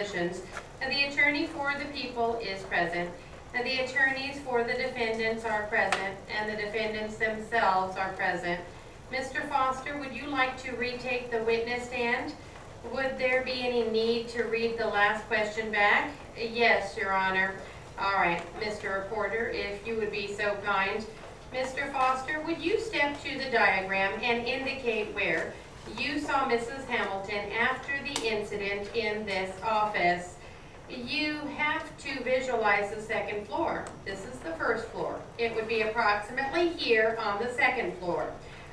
And the attorney for the people is present. And the attorneys for the defendants are present, and the defendants themselves are present. Mr. Foster, would you like to retake the witness stand? Would there be any need to read the last question back? Yes, Your Honor. All right, Mr. Reporter, if you would be so kind. Mr. Foster, would you step to the diagram and indicate where you saw Mrs. Hamilton after the incident in this office? You have to visualize the second floor. This is the first floor. It would be approximately here on the second floor.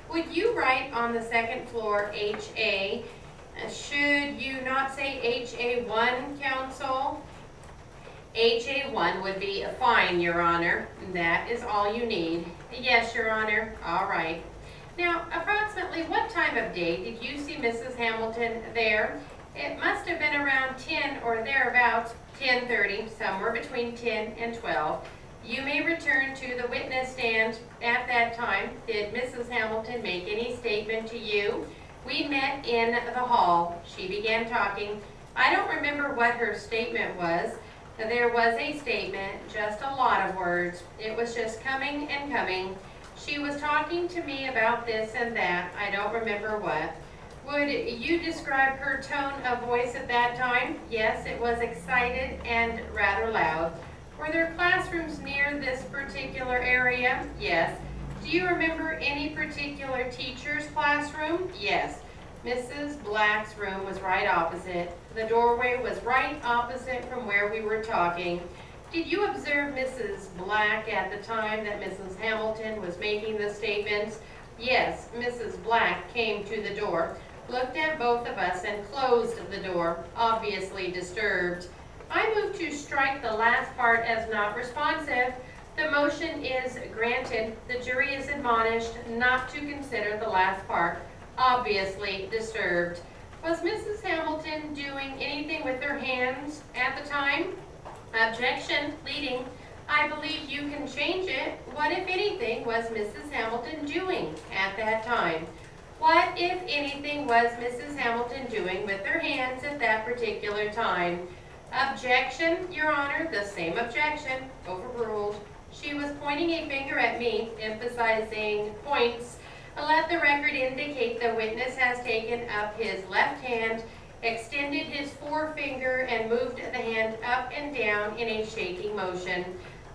Would you write on the second floor HA? Should you not say HA1, counsel? HA1 would be fine, Your Honor. That is all you need. Yes, Your Honor. All right. Now, approximately what time of day did you see Mrs. Hamilton there? It must have been around 10 or thereabouts, 10:30, somewhere between 10 and 12. You may return to the witness stand at that time. Did Mrs. Hamilton make any statement to you? We met in the hall. She began talking. I don't remember what her statement was. There was a statement, just a lot of words. It was just coming and coming. She was talking to me about this and that. I don't remember what. Would you describe her tone of voice at that time? Yes, it was excited and rather loud. Were there classrooms near this particular area? Yes. Do you remember any particular teacher's classroom? Yes. Mrs. Black's room was right opposite. The doorway was right opposite from where we were talking. Did you observe Mrs. Black at the time that Mrs. Hamilton was making the statements? Yes, Mrs. Black came to the door, looked at both of us, and closed the door, obviously disturbed. I move to strike the last part as not responsive. The motion is granted. The jury is admonished not to consider the last part, obviously disturbed. Was Mrs. Hamilton doing anything with her hands at the time? Objection, leading. I believe you can change it. What, if anything, was Mrs. Hamilton doing at that time? What, if anything, was Mrs. Hamilton doing with her hands at that particular time? Objection, Your Honor, the same objection, overruled. She was pointing a finger at me, emphasizing points. Let the record indicate the witness has taken up his left hand, extended his forefinger, and moved the hand up and down in a shaking motion.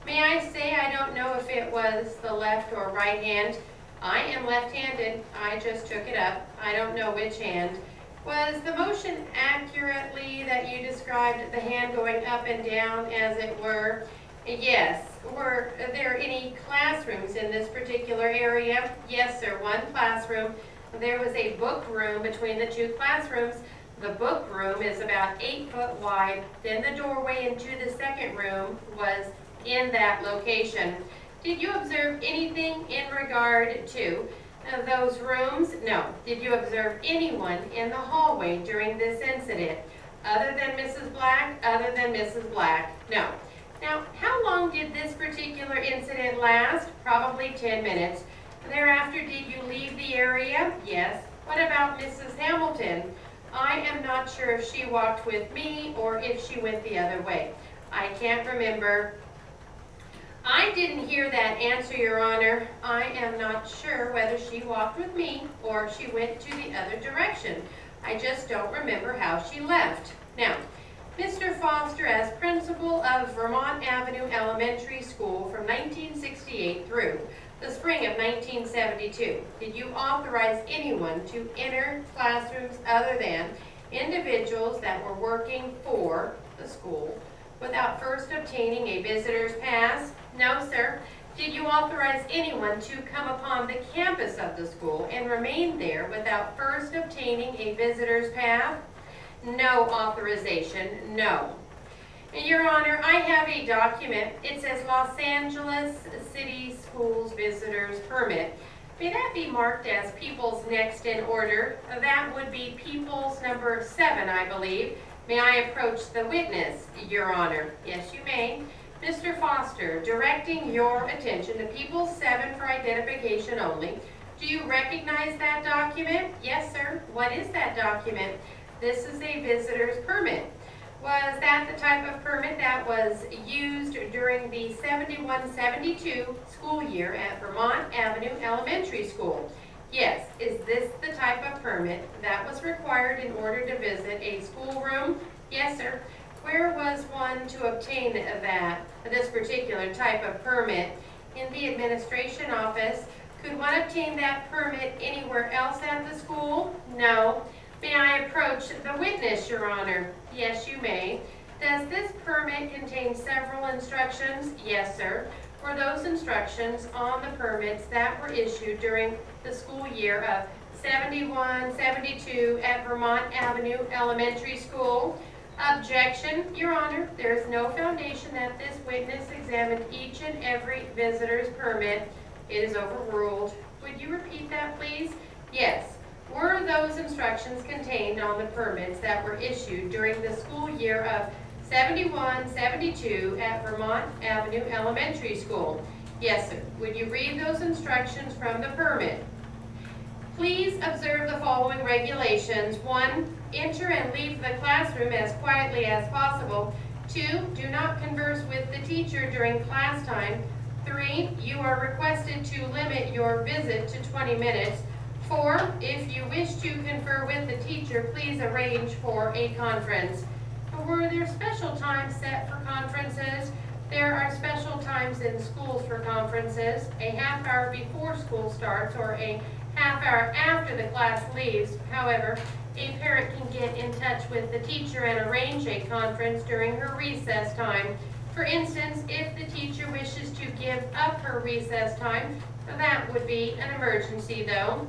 May I say I don't know if it was the left or right hand. I am left-handed. I just took it up. I don't know which hand. Was the motion accurately that you described the hand going up and down as it were? Yes. Were there any classrooms in this particular area? Yes, sir. One classroom. There was a book room between the two classrooms. The book room is about eight foot wide. Then the doorway into the second room was in that location. Did you observe anything in regard to those rooms? No. Did you observe anyone in the hallway during this incident? Other than Mrs. Black? Other than Mrs. Black? No. Now, how long did this particular incident last? Probably 10 minutes. Thereafter, did you leave the area? Yes. What about Mrs. Hamilton? I am not sure if she walked with me or if she went the other way. I can't remember. I didn't hear that answer, Your Honor. I am not sure whether she walked with me or she went to the other direction. I just don't remember how she left. Now, Mr. Foster, as principal of Vermont Avenue Elementary School from 1968 through the spring of 1972, did you authorize anyone to enter classrooms other than individuals that were working for the school without first obtaining a visitor's pass? No, sir. Did you authorize anyone to come upon the campus of the school and remain there without first obtaining a visitor's pass? No authorization, no. Your Honor, I have a document. It says Los Angeles City Schools Visitors Permit. May that be marked as People's next in order? That would be People's number seven, I believe. May I approach the witness, Your Honor? Yes, you may. Mr. Foster, directing your attention to People's seven for identification only. Do you recognize that document? Yes, sir. What is that document? This is a visitor's permit. Was that the type of permit that was used during the 71-72 school year at Vermont Avenue Elementary School? Yes, is this the type of permit that was required in order to visit a schoolroom? Yes, sir. Where was one to obtain that, this particular type of permit? In the administration office. Could one obtain that permit anywhere else at the school? No. May I approach the witness, Your Honor? Yes, you may. Does this permit contain several instructions? Yes, sir. Were those instructions on the permits that were issued during the school year of 71, 72 at Vermont Avenue Elementary School? Objection, Your Honor. There is no foundation that this witness examined each and every visitor's permit. It is overruled. Would you repeat that, please? Yes. Were those instructions contained on the permits that were issued during the school year of 71, 72 at Vermont Avenue Elementary School? Yes, sir. Would you read those instructions from the permit? Please observe the following regulations. One, enter and leave the classroom as quietly as possible. Two, do not converse with the teacher during class time. Three, you are requested to limit your visit to 20 minutes. Four, if you wish to confer with the teacher, please arrange for a conference. Were there special times set for conferences? There are special times in schools for conferences, a half hour before school starts or a half hour after the class leaves. However, a parent can get in touch with the teacher and arrange a conference during her recess time. For instance, if the teacher wishes to give up her recess time, that would be an emergency though.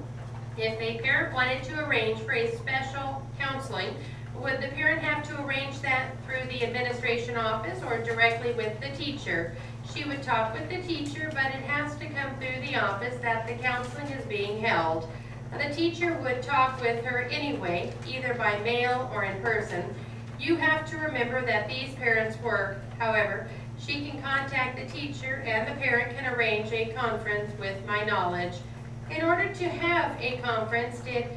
If a parent wanted to arrange for a special counseling, would the parent have to arrange that through the administration office or directly with the teacher? She would talk with the teacher, but it has to come through the office that the counseling is being held. The teacher would talk with her anyway, either by mail or in person. You have to remember that these parents work. However, she can contact the teacher and the parent can arrange a conference with my knowledge. In order to have a conference, did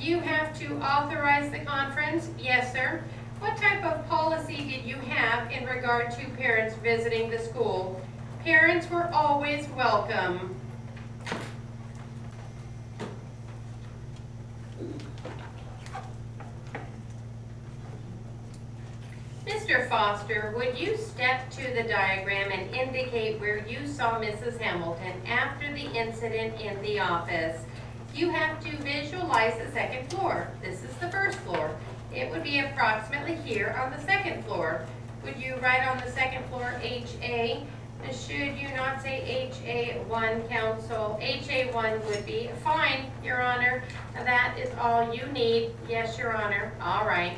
you have to authorize the conference? Yes, sir. What type of policy did you have in regard to parents visiting the school? Parents were always welcome. Mr. Foster, would you step to the diagram and indicate where you saw Mrs. Hamilton after the incident in the office? You have to visualize the second floor. This is the first floor. It would be approximately here on the second floor. Would you write on the second floor HA? Should you not say HA1 counsel? HA1 would be fine, Your Honor. That is all you need. Yes, Your Honor. All right.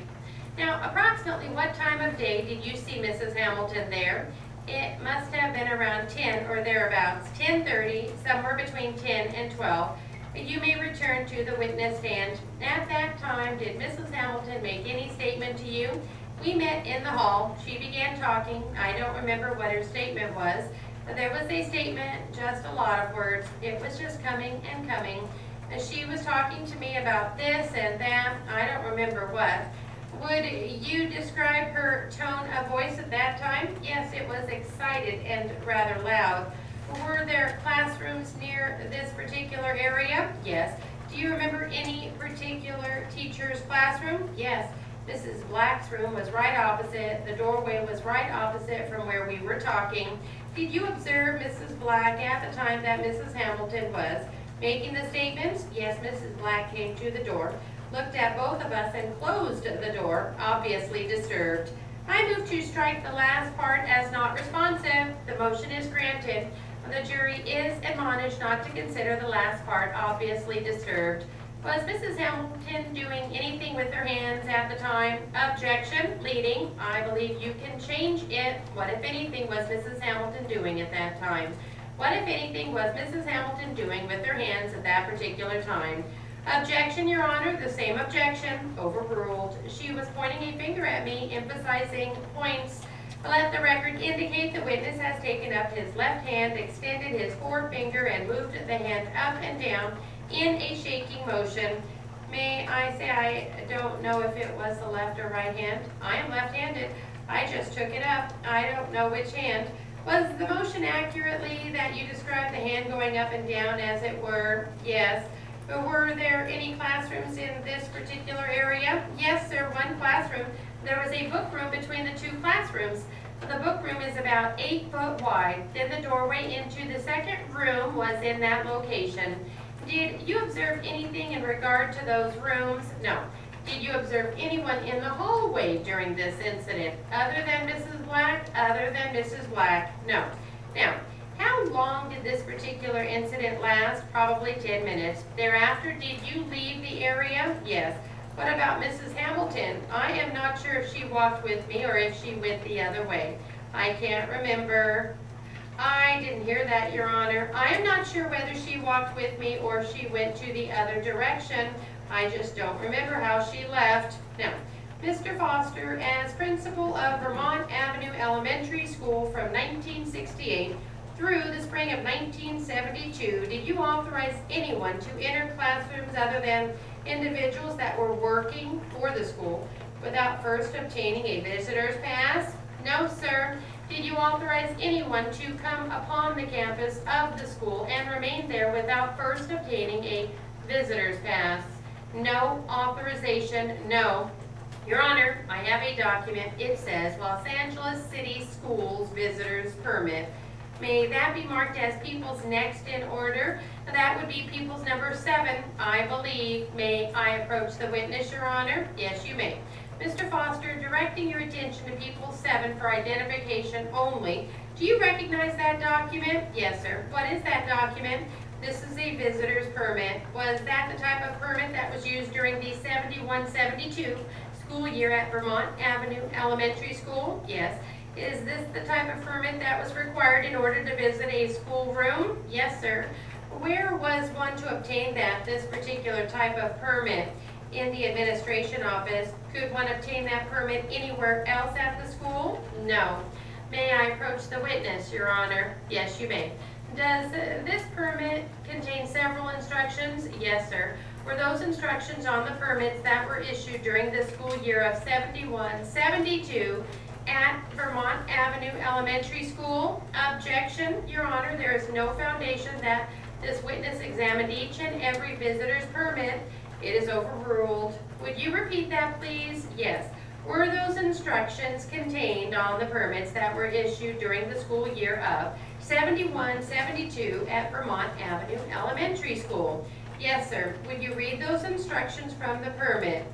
Now, approximately what time of day did you see Mrs. Hamilton there? It must have been around 10 or thereabouts, 10.30, somewhere between 10 and 12. but You may return to the witness stand. At that time, did Mrs. Hamilton make any statement to you? We met in the hall. She began talking. I don't remember what her statement was, but there was a statement, just a lot of words. It was just coming and coming. And she was talking to me about this and that. I don't remember what. Would you describe her tone of voice at that time? Yes, it was excited and rather loud. Were there classrooms near this particular area? Yes. Do you remember any particular teacher's classroom? Yes. Mrs. Black's room was right opposite. The doorway was right opposite from where we were talking. Did you observe Mrs. Black at the time that Mrs. Hamilton was making the statements? Yes, Mrs. Black came to the door looked at both of us and closed the door, obviously disturbed. I move to strike the last part as not responsive. The motion is granted. The jury is admonished not to consider the last part obviously disturbed. Was Mrs. Hamilton doing anything with her hands at the time? Objection, leading. I believe you can change it. What, if anything, was Mrs. Hamilton doing at that time? What, if anything, was Mrs. Hamilton doing with her hands at that particular time? Objection, Your Honor, the same objection, overruled. She was pointing a finger at me, emphasizing points. Let the record indicate the witness has taken up his left hand, extended his forefinger, and moved the hand up and down in a shaking motion. May I say I don't know if it was the left or right hand? I am left-handed. I just took it up. I don't know which hand. Was the motion accurately that you described the hand going up and down as it were? Yes. But were there any classrooms in this particular area? Yes, sir, one classroom. There was a book room between the two classrooms. The book room is about eight foot wide. Then the doorway into the second room was in that location. Did you observe anything in regard to those rooms? No. Did you observe anyone in the hallway during this incident? Other than Mrs. Black? Other than Mrs. Black? No. Now, long did this particular incident last? Probably 10 minutes. Thereafter, did you leave the area? Yes. What about Mrs. Hamilton? I am not sure if she walked with me or if she went the other way. I can't remember. I didn't hear that, Your Honor. I am not sure whether she walked with me or she went to the other direction. I just don't remember how she left. Now, Mr. Foster, as principal of Vermont Avenue Elementary School from 1968 through the spring of 1972, did you authorize anyone to enter classrooms other than individuals that were working for the school without first obtaining a visitor's pass? No, sir. Did you authorize anyone to come upon the campus of the school and remain there without first obtaining a visitor's pass? No authorization, no. Your Honor, I have a document. It says Los Angeles City Schools Visitors Permit. May that be marked as people's next in order? That would be people's number seven, I believe. May I approach the witness, Your Honor? Yes, you may. Mr. Foster, directing your attention to people seven for identification only. Do you recognize that document? Yes, sir. What is that document? This is a visitor's permit. Was that the type of permit that was used during the 71-72 school year at Vermont Avenue Elementary School? Yes. Is this the type of permit that was required in order to visit a schoolroom? Yes, sir. Where was one to obtain that, this particular type of permit? In the administration office. Could one obtain that permit anywhere else at the school? No. May I approach the witness, Your Honor? Yes, you may. Does this permit contain several instructions? Yes, sir. Were those instructions on the permits that were issued during the school year of 71, 72 at Vermont Avenue Elementary School? Objection, Your Honor, there is no foundation that this witness examined each and every visitor's permit. It is overruled. Would you repeat that, please? Yes. Were those instructions contained on the permits that were issued during the school year of 71, 72 at Vermont Avenue Elementary School? Yes, sir. Would you read those instructions from the permit?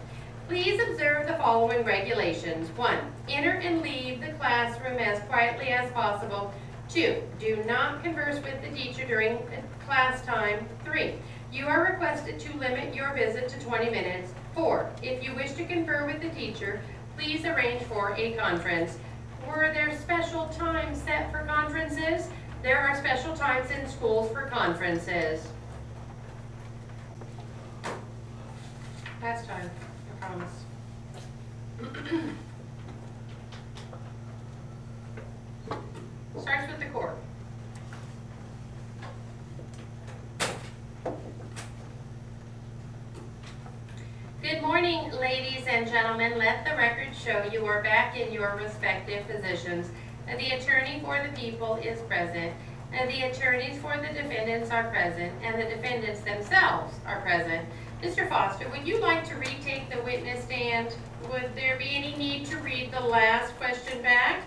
Please observe the following regulations. One, enter and leave the classroom as quietly as possible. Two, do not converse with the teacher during class time. Three, you are requested to limit your visit to 20 minutes. Four, if you wish to confer with the teacher, please arrange for a conference. Were there special times set for conferences? There are special times in schools for conferences. Last time, Starts with the court. Good morning, ladies and gentlemen. Let the record show you are back in your respective positions. The attorney for the people is present. And the attorneys for the defendants are present, and the defendants themselves are present. Mr. Foster, would you like to retake the witness stand? Would there be any need to read the last question back?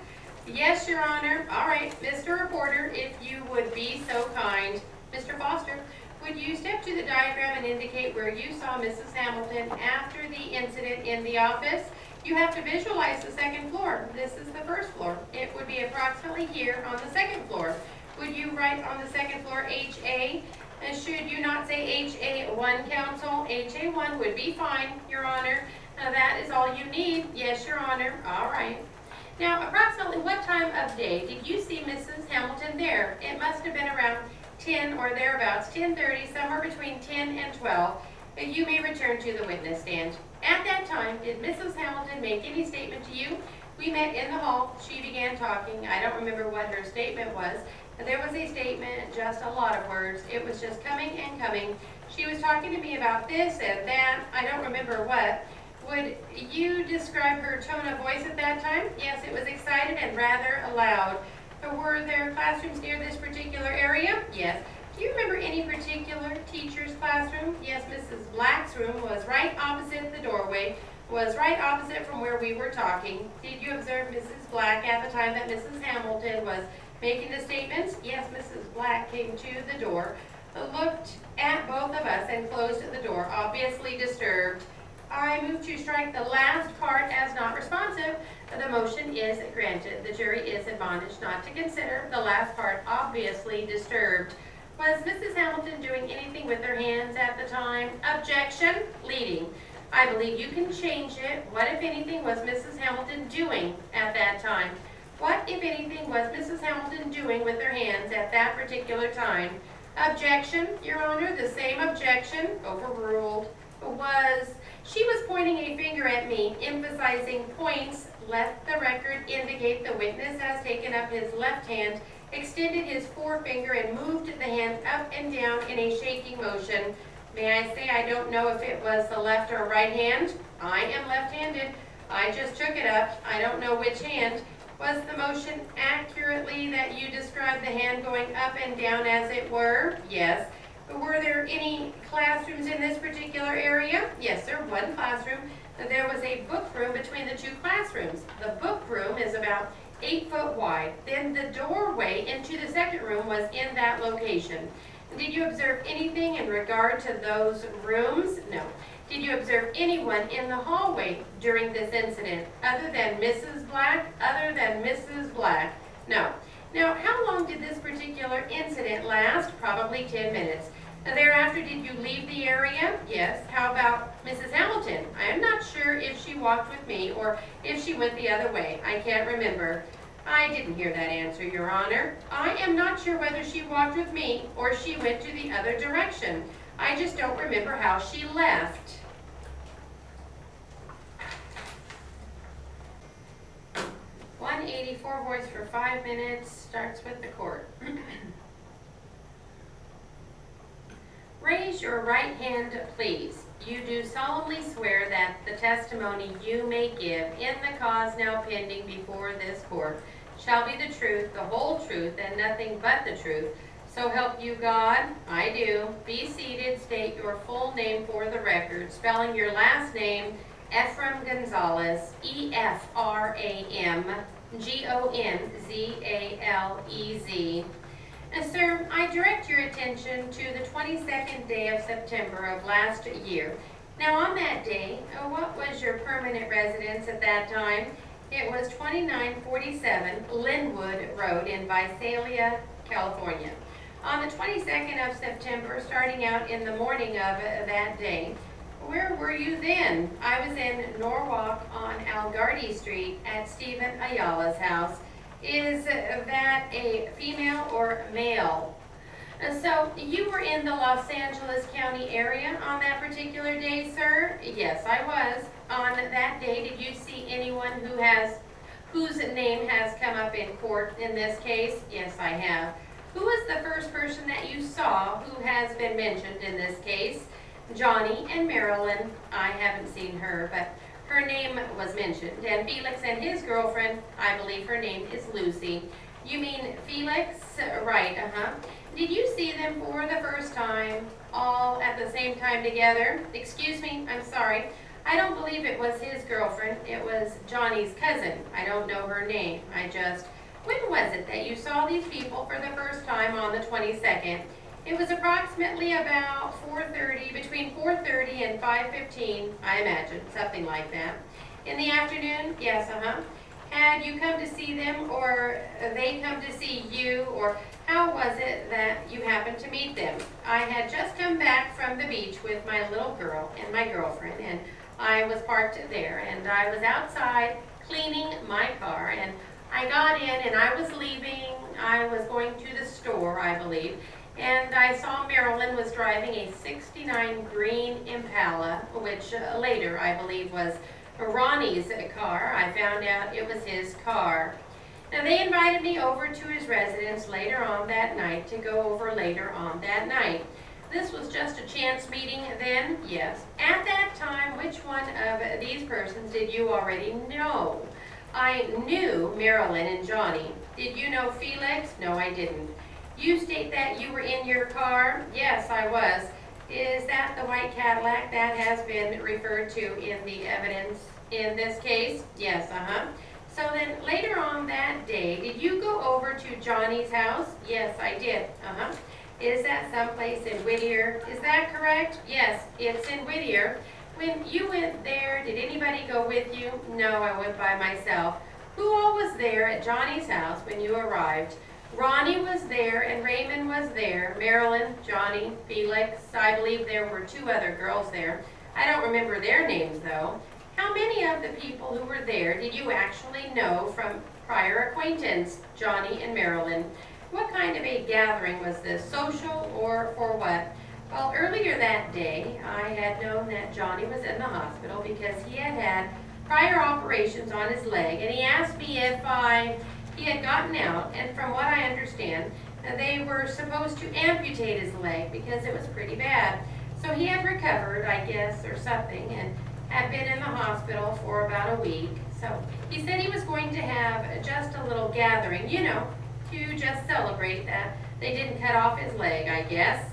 Yes, Your Honor. All right, Mr. Reporter, if you would be so kind. Mr. Foster, would you step to the diagram and indicate where you saw Mrs. Hamilton after the incident in the office? You have to visualize the second floor. This is the first floor. It would be approximately here on the second floor. Would you write on the second floor HA? And should you not say HA1 counsel? HA1 would be fine, Your Honor. Now that is all you need. Yes, Your Honor. All right. Now, approximately what time of day did you see Mrs. Hamilton there? It must have been around 10 or thereabouts, 10.30, somewhere between 10 and 12. You may return to the witness stand. At that time, did Mrs. Hamilton make any statement to you? We met in the hall. She began talking. I don't remember what her statement was. There was a statement, just a lot of words. It was just coming and coming. She was talking to me about this and that. I don't remember what. Would you describe her tone of voice at that time? Yes, it was excited and rather loud. Were there classrooms near this particular area? Yes. Do you remember any particular teacher's classroom? Yes, Mrs. Black's room was right opposite the doorway, was right opposite from where we were talking. Did you observe Mrs. Black at the time that Mrs. Hamilton was making the statements? Yes, Mrs. Black came to the door, looked at both of us and closed the door, obviously disturbed. I move to strike the last part as not responsive. The motion is granted. The jury is admonished not to consider the last part obviously disturbed. Was Mrs. Hamilton doing anything with her hands at the time? Objection, leading. I believe you can change it. What, if anything, was Mrs. Hamilton doing at that time? What, if anything, was Mrs. Hamilton doing with her hands at that particular time? Objection, Your Honor, the same objection, overruled, was, she was pointing a finger at me, emphasizing points. Let the record indicate the witness has taken up his left hand, extended his forefinger, and moved the hand up and down in a shaking motion. May I say I don't know if it was the left or right hand? I am left-handed. I just took it up. I don't know which hand. Was the motion accurately that you described the hand going up and down as it were? Yes. But were there any classrooms in this particular area? Yes, sir, one classroom. There was a book room between the two classrooms. The book room is about eight foot wide. Then the doorway into the second room was in that location. Did you observe anything in regard to those rooms? No. Did you observe anyone in the hallway during this incident other than Mrs. Black? Other than Mrs. Black? No. Now, how long did this particular incident last? Probably 10 minutes. Thereafter, did you leave the area? Yes. How about Mrs. Hamilton? I am not sure if she walked with me or if she went the other way. I can't remember. I didn't hear that answer, Your Honor. I am not sure whether she walked with me or she went to the other direction. I just don't remember how she left. One eighty-four voice for five minutes starts with the court. Raise your right hand, please. You do solemnly swear that the testimony you may give in the cause now pending before this court shall be the truth, the whole truth, and nothing but the truth. So help you God. I do. State your full name for the record, spelling your last name, Efram Gonzalez, E-F-R-A-M, G-O-N-Z-A-L-E-Z. Now, sir, I direct your attention to the 22nd day of September of last year. Now, on that day, uh, what was your permanent residence at that time? It was 2947 Linwood Road in Visalia, California. On the 22nd of September, starting out in the morning of uh, that day, where were you then? I was in Norwalk on Algardi Street at Stephen Ayala's house. Is that a female or male? And so you were in the Los Angeles County area on that particular day, sir? Yes, I was. On that day, did you see anyone who has, whose name has come up in court in this case? Yes, I have. Who was the first person that you saw who has been mentioned in this case? Johnny and Marilyn. I haven't seen her, but her name was mentioned. And Felix and his girlfriend, I believe her name is Lucy. You mean Felix? Right, uh-huh. Did you see them for the first time, all at the same time together? Excuse me, I'm sorry. I don't believe it was his girlfriend. It was Johnny's cousin. I don't know her name. I just... When was it that you saw these people for the first time on the 22nd? It was approximately about 4.30, between 4.30 and 5.15, I imagine, something like that. In the afternoon? Yes, uh-huh. Had you come to see them or they come to see you or how was it that you happened to meet them? I had just come back from the beach with my little girl and my girlfriend and I was parked there and I was outside cleaning my car and I got in and I was leaving, I was going to the store, I believe, and I saw Marilyn was driving a 69 green Impala, which uh, later I believe was Ronnie's car. I found out it was his car. Now they invited me over to his residence later on that night to go over later on that night. this was just a chance meeting then? Yes. At that time, which one of these persons did you already know? I knew Marilyn and Johnny. Did you know Felix? No, I didn't. You state that you were in your car? Yes, I was. Is that the white Cadillac that has been referred to in the evidence in this case? Yes, uh-huh. So then later on that day, did you go over to Johnny's house? Yes, I did. Uh-huh. Is that someplace in Whittier? Is that correct? Yes, it's in Whittier. When you went there, did anybody go with you? No, I went by myself. Who all was there at Johnny's house when you arrived? Ronnie was there and Raymond was there. Marilyn, Johnny, Felix. I believe there were two other girls there. I don't remember their names though. How many of the people who were there did you actually know from prior acquaintance, Johnny and Marilyn? What kind of a gathering was this, social or for what? Well, earlier that day, I had known that Johnny was in the hospital because he had had prior operations on his leg, and he asked me if I he had gotten out, and from what I understand, they were supposed to amputate his leg because it was pretty bad. So he had recovered, I guess, or something, and had been in the hospital for about a week. So he said he was going to have just a little gathering, you know, to just celebrate that they didn't cut off his leg, I guess.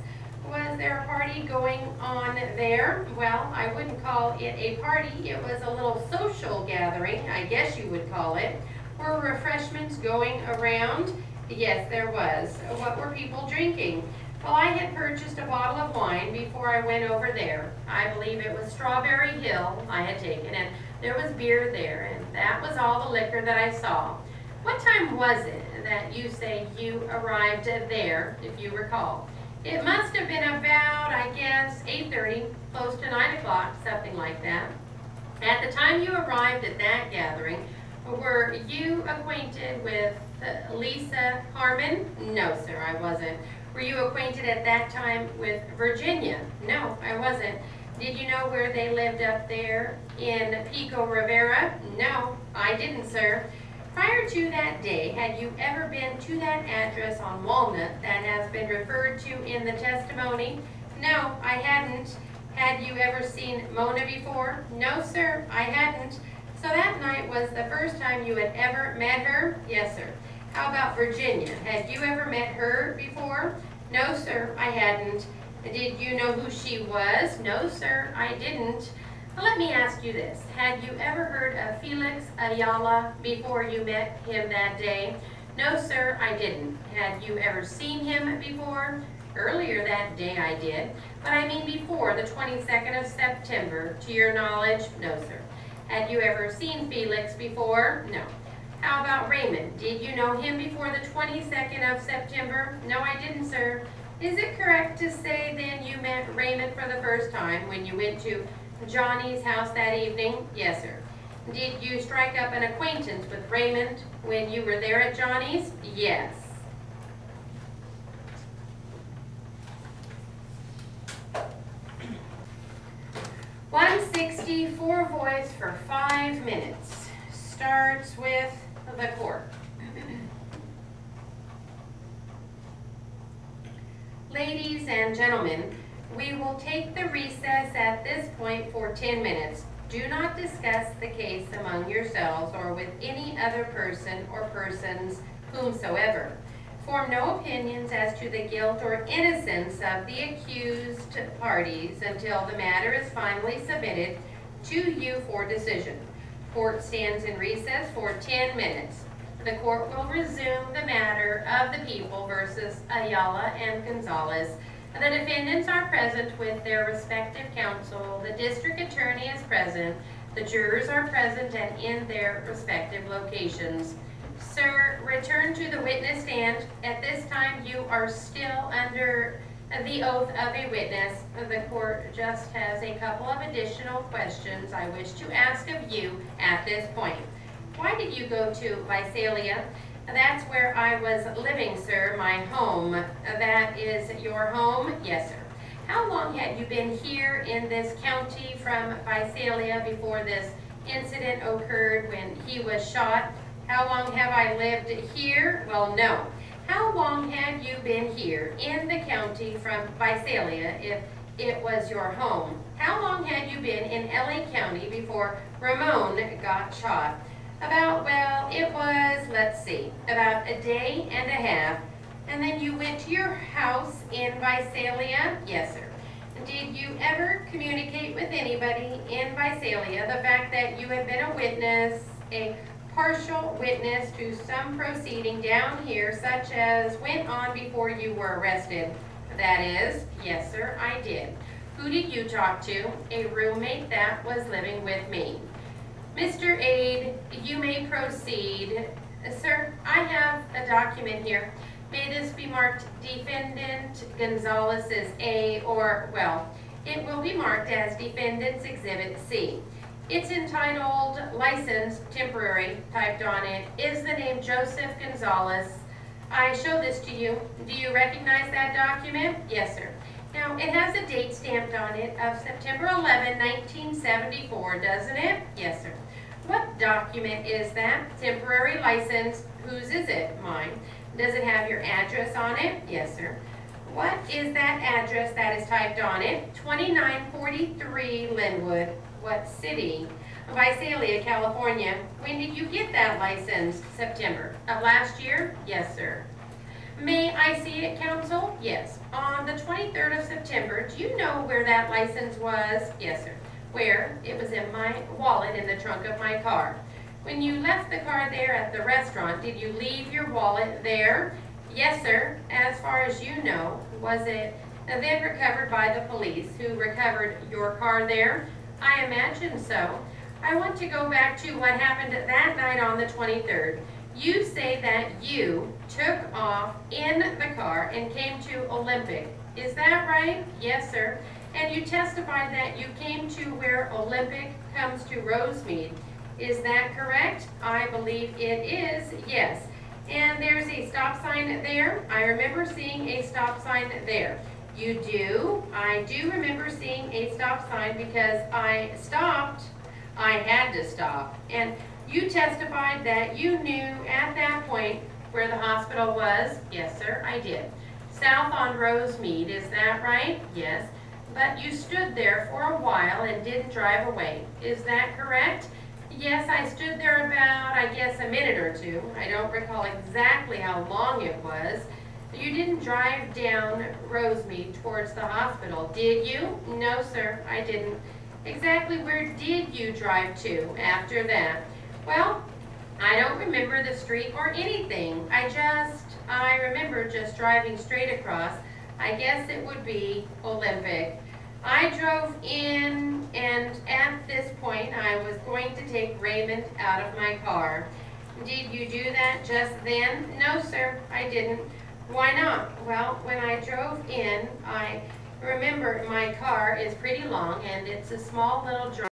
Was there a party going on there? Well, I wouldn't call it a party. It was a little social gathering, I guess you would call it. Were refreshments going around? Yes, there was. What were people drinking? Well, I had purchased a bottle of wine before I went over there. I believe it was Strawberry Hill I had taken, and there was beer there, and that was all the liquor that I saw. What time was it that you say you arrived there, if you recall? It must have been about, I guess, 8.30, close to 9 o'clock, something like that. At the time you arrived at that gathering, were you acquainted with uh, Lisa Harmon? No, sir, I wasn't. Were you acquainted at that time with Virginia? No, I wasn't. Did you know where they lived up there in Pico Rivera? No, I didn't, sir. Prior to that day, had you ever been to that address on Walnut that has been referred to in the testimony? No, I hadn't. Had you ever seen Mona before? No, sir, I hadn't. So that night was the first time you had ever met her? Yes, sir. How about Virginia? Had you ever met her before? No, sir, I hadn't. Did you know who she was? No, sir, I didn't. Well, let me ask you this. Had you ever heard of Felix Ayala before you met him that day? No, sir, I didn't. Had you ever seen him before? Earlier that day I did, but I mean before the 22nd of September. To your knowledge, no, sir. Had you ever seen Felix before? No. How about Raymond? Did you know him before the 22nd of September? No, I didn't, sir. Is it correct to say then you met Raymond for the first time when you went to Johnny's house that evening? Yes, sir. Did you strike up an acquaintance with Raymond when you were there at Johnny's? Yes. 164 voice for five minutes. Starts with the court. Ladies and gentlemen, we will take the recess at this point for 10 minutes. Do not discuss the case among yourselves or with any other person or persons whomsoever. Form no opinions as to the guilt or innocence of the accused parties until the matter is finally submitted to you for decision. Court stands in recess for 10 minutes. The court will resume the matter of the people versus Ayala and Gonzalez. The defendants are present with their respective counsel. The district attorney is present. The jurors are present and in their respective locations. Sir, return to the witness stand. At this time, you are still under the oath of a witness. The court just has a couple of additional questions I wish to ask of you at this point. Why did you go to Visalia? That's where I was living, sir, my home. That is your home? Yes, sir. How long had you been here in this county from Visalia before this incident occurred when he was shot? How long have I lived here? Well, no. how long have you been here in the county from Visalia, if it was your home? How long had you been in LA County before Ramon got shot? About, well, it was, let's see, about a day and a half. And then you went to your house in Visalia? Yes, sir. Did you ever communicate with anybody in Visalia the fact that you had been a witness, a partial witness to some proceeding down here such as went on before you were arrested? That is, yes, sir, I did. Who did you talk to? A roommate that was living with me. Mr. Aide, you may proceed. Uh, Sir, I have a document here. May this be marked Defendant Gonzalez is A, or, well, it will be marked as Defendant's Exhibit C. It's entitled License Temporary, typed on it, is the name Joseph Gonzalez. I show this to you. Do you recognize that document? Yes, sir. Now, it has a date stamped on it of September 11, 1974, doesn't it? Yes, sir. What document is that? Temporary license. Whose is it? Mine. Does it have your address on it? Yes, sir. What is that address that is typed on it? 2943 Linwood. What city? Visalia, California. When did you get that license? September of last year? Yes, sir. May I see it, counsel? Yes. On the 23rd of September, do you know where that license was? Yes, sir. Where? It was in my wallet in the trunk of my car. When you left the car there at the restaurant, did you leave your wallet there? Yes, sir. As far as you know, was it then recovered by the police who recovered your car there? I imagine so. I want to go back to what happened that night on the 23rd. You say that you took off in the car and came to Olympic. Is that right? Yes, sir. And you testified that you came to where Olympic comes to Rosemead. Is that correct? I believe it is, yes. And there's a stop sign there. I remember seeing a stop sign there. You do? I do remember seeing a stop sign because I stopped. I had to stop. And you testified that you knew at that point where the hospital was. Yes, sir, I did. South on Rosemead, is that right? Yes. But you stood there for a while and didn't drive away. Is that correct? Yes, I stood there about, I guess, a minute or two. I don't recall exactly how long it was. You didn't drive down Rosemead towards the hospital, did you? No, sir, I didn't. Exactly where did you drive to after that? Well, I don't remember the street or anything. I just, I remember just driving straight across. I guess it would be Olympic. I drove in and at this point I was going to take Raymond out of my car. Did you do that just then? No, sir, I didn't. Why not? Well, when I drove in, I remember my car is pretty long and it's a small little drive.